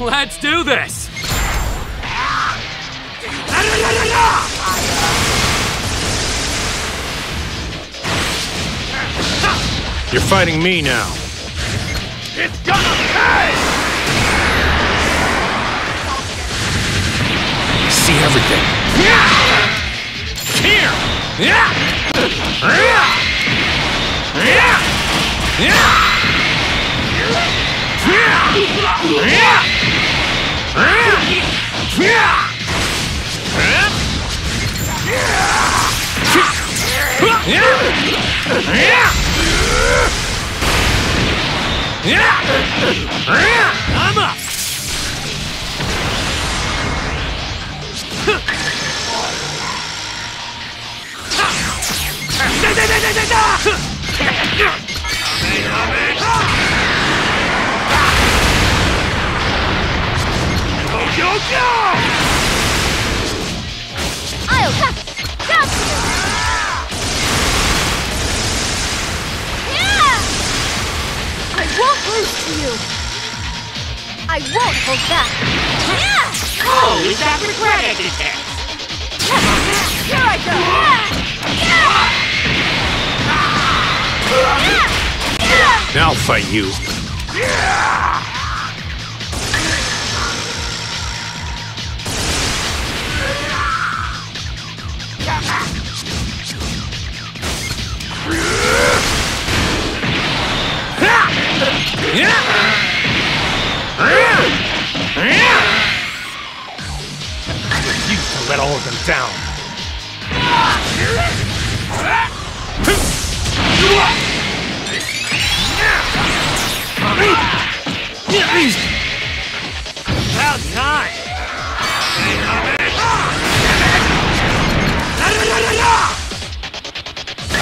Let's do this! You're fighting me now. It's gonna pay! See everything. Here! I'm up! Go, go, go! I'll ha! Got you! Yeah! I won't lose to you! I won't hold back! Yeah! Oh, is that regret it? Here I go! Yeah! Yeah! Now I'll fight you. I refuse to let all of them down. About time!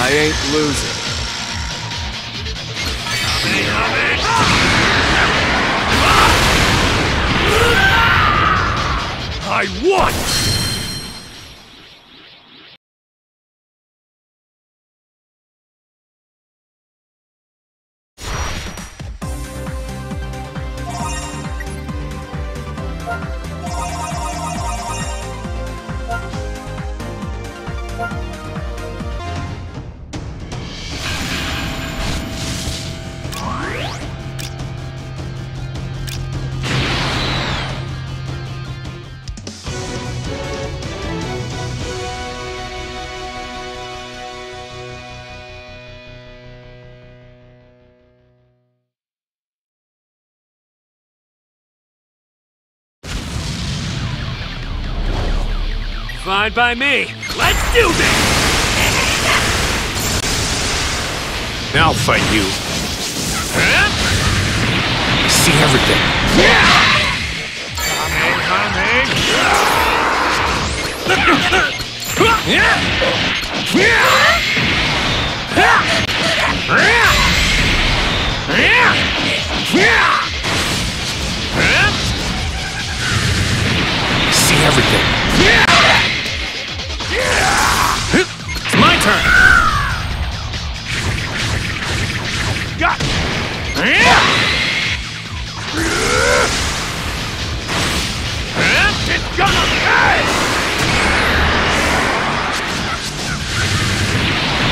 I ain't losing. I won! Fine by me. Let's do this! Now fight you. See everything. See everything. Turn. Got It's gonna pay!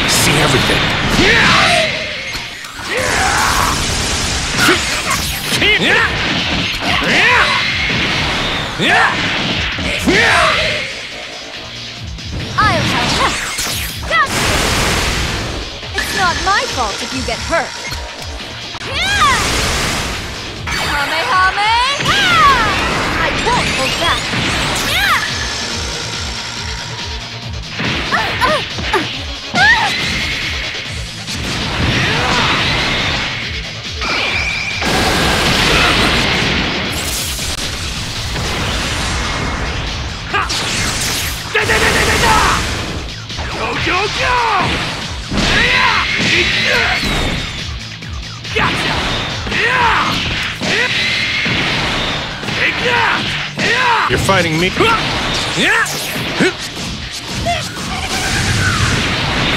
See everything. I'll not my fault if you get hurt. Me.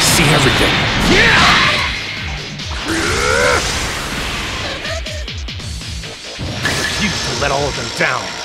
See everything. To let all of them down.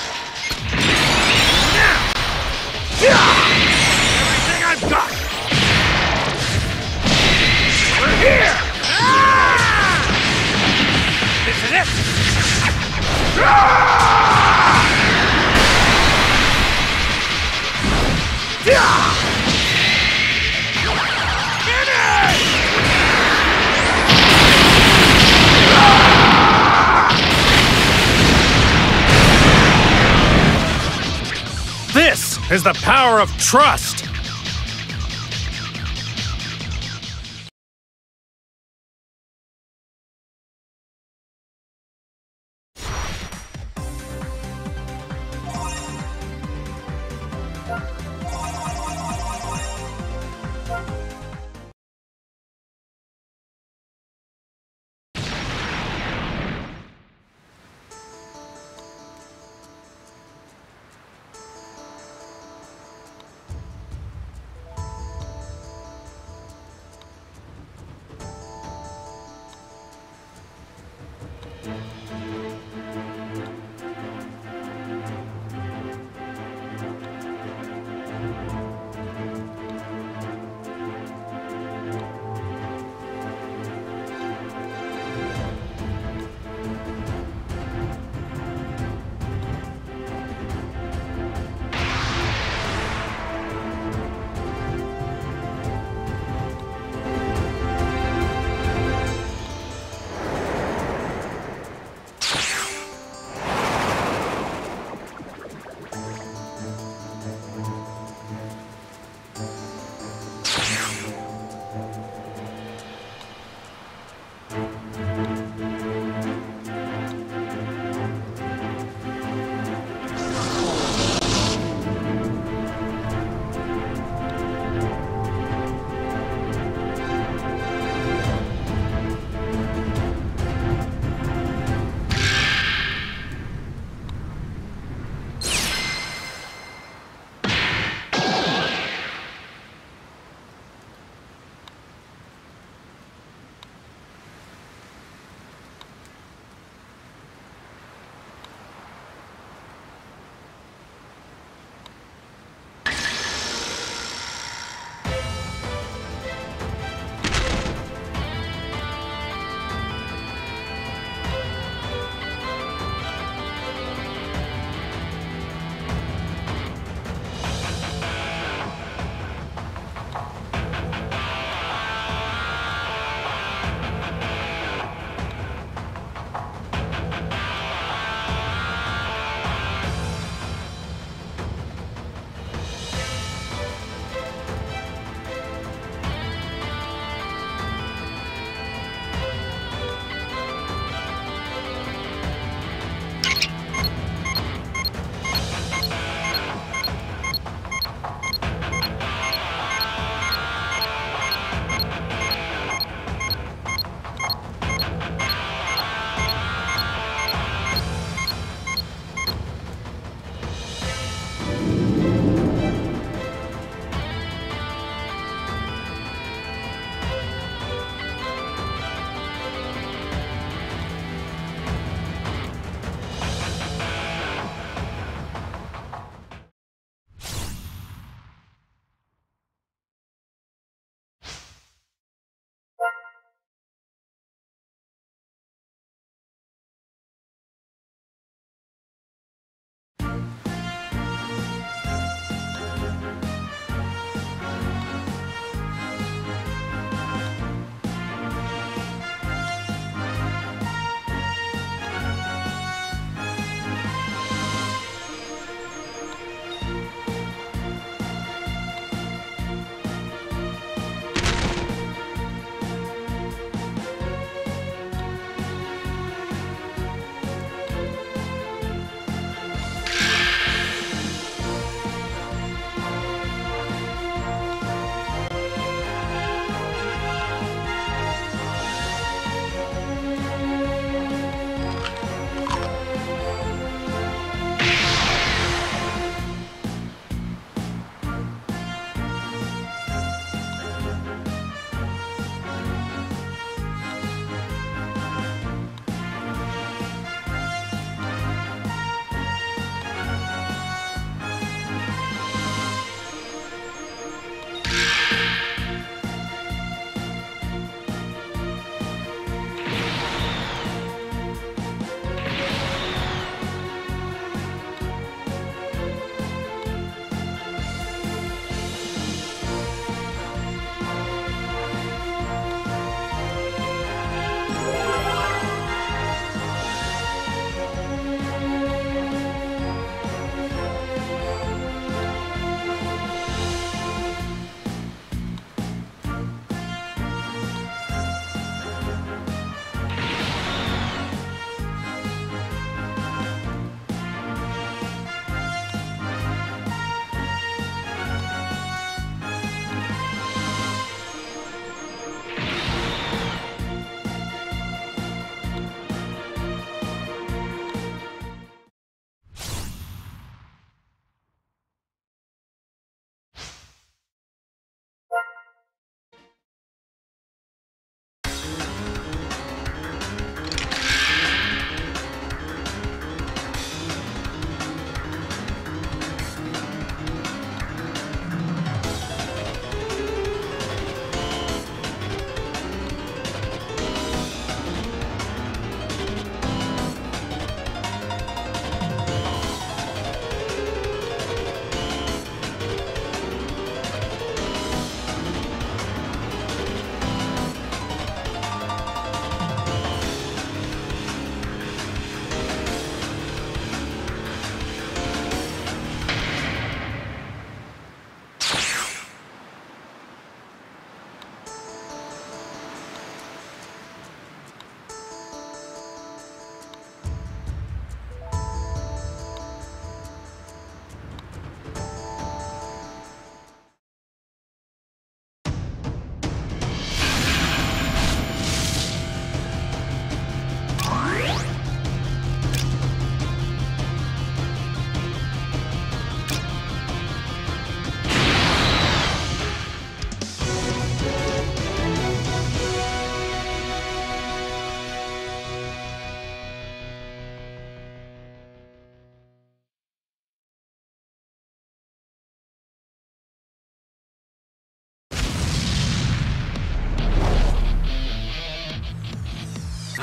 The power of trust!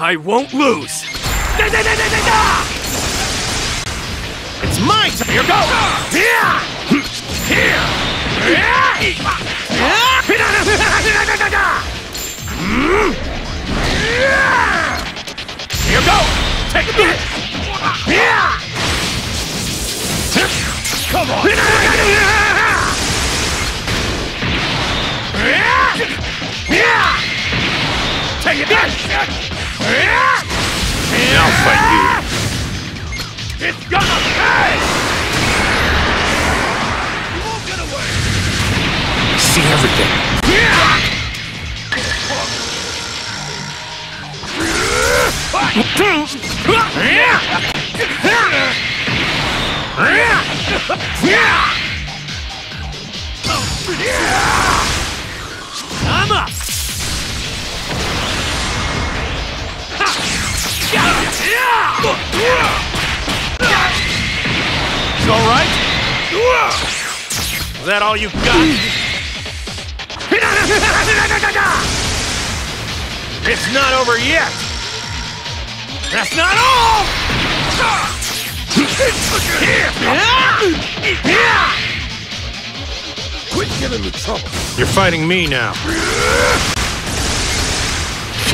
I won't lose! Da, da, da! It's my turn! Here goes! Here! Here! Here goes! Take this! Come on! Take it! I'll fight you. It's gonna pay! You won't get away! See everything. I'm up! It's all right? Is that all you got? It's not over yet. That's not all. Quit giving me trouble! You're fighting me now.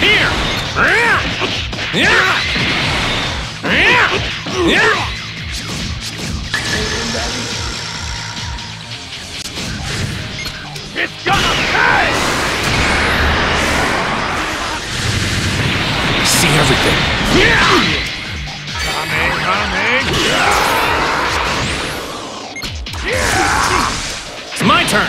Here. It's gonna pay! See everything. Yeah! Coming, coming! Yeah! It's my turn.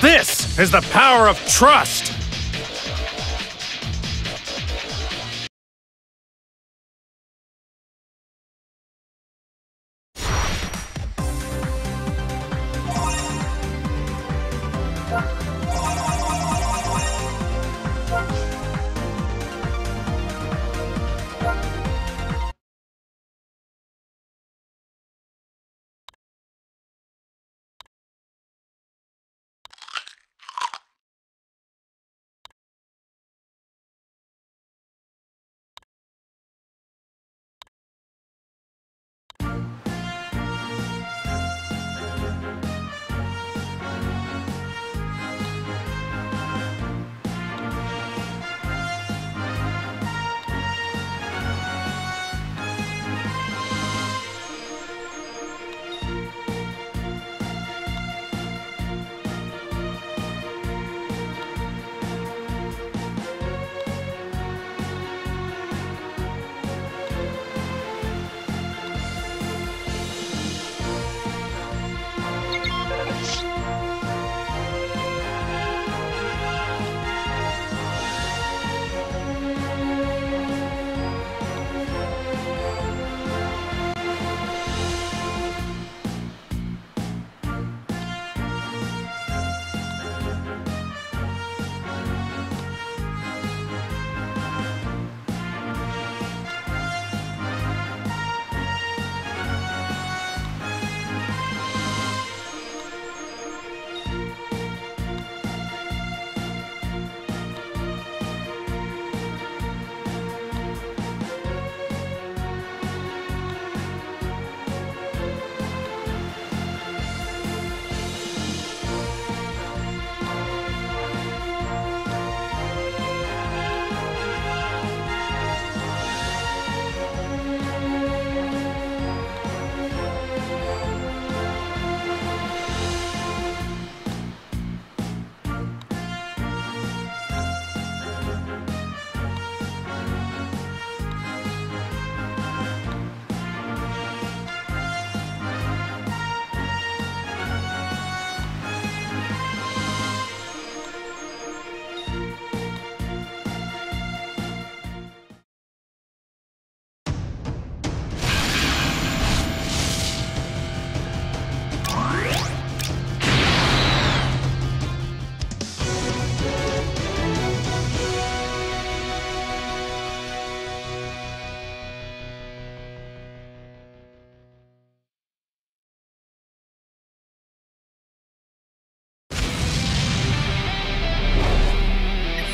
This is the power of trust.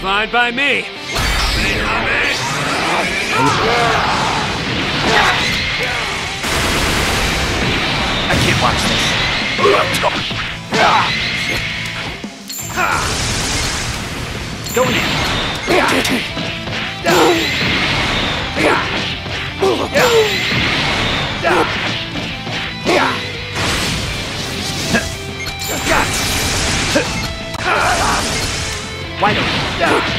Fine by me. I can't watch this. Going in. Wide open. I'm!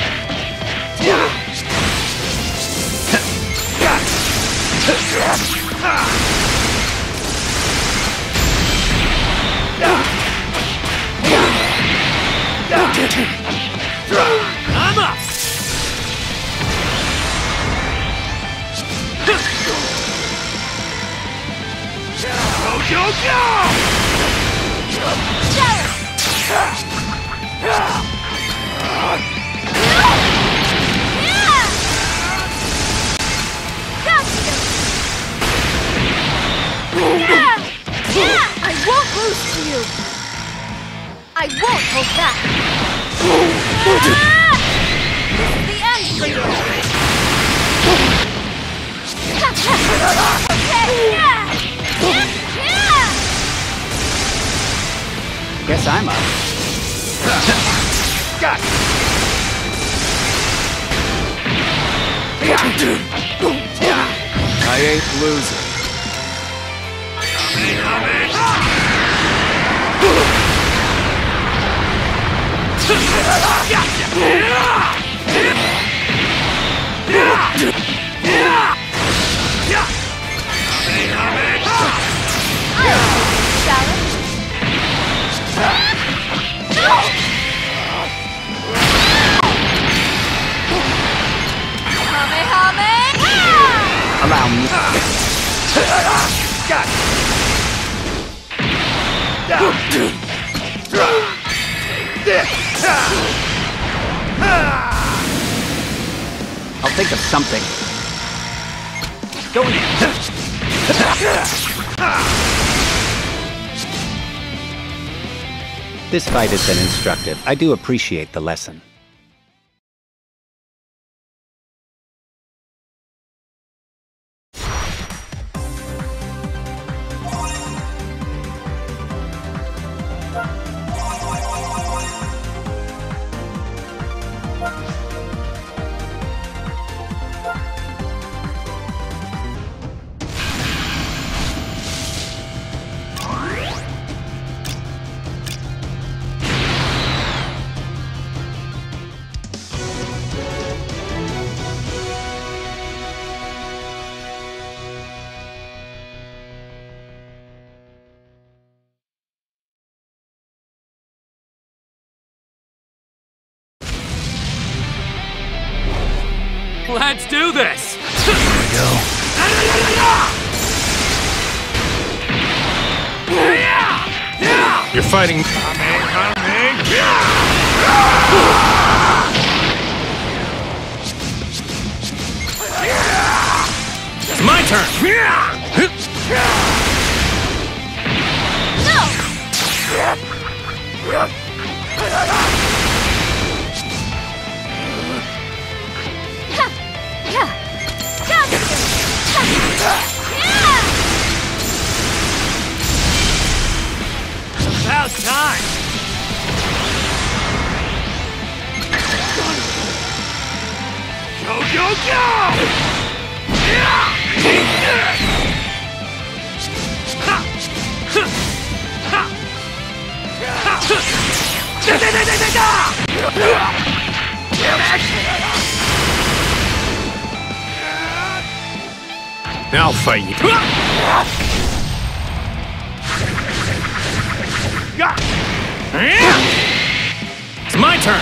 Go, go, go! I I won't hold back! This is the end for you! Guess I'm up. I ain't losing. Allow me. I'll think of something. In. This fight has been instructive. I do appreciate the lesson. Let's do this! Here we go. You're fighting. Now I'll fight you. It's my turn.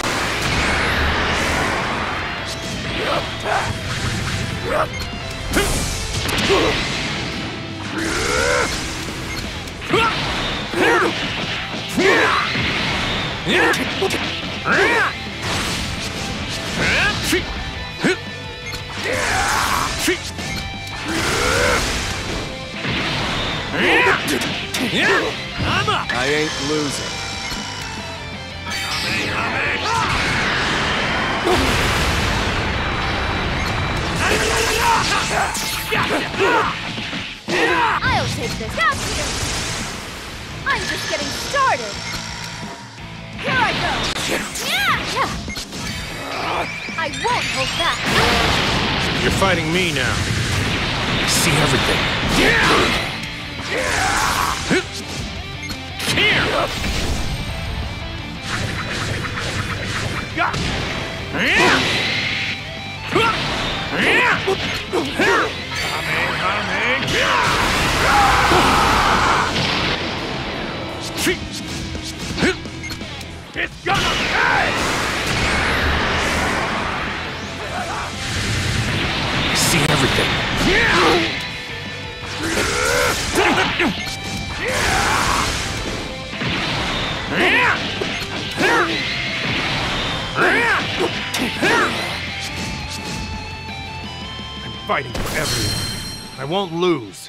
It's gonna pay! See everything. Yeah! fighting for everyone. I won't lose.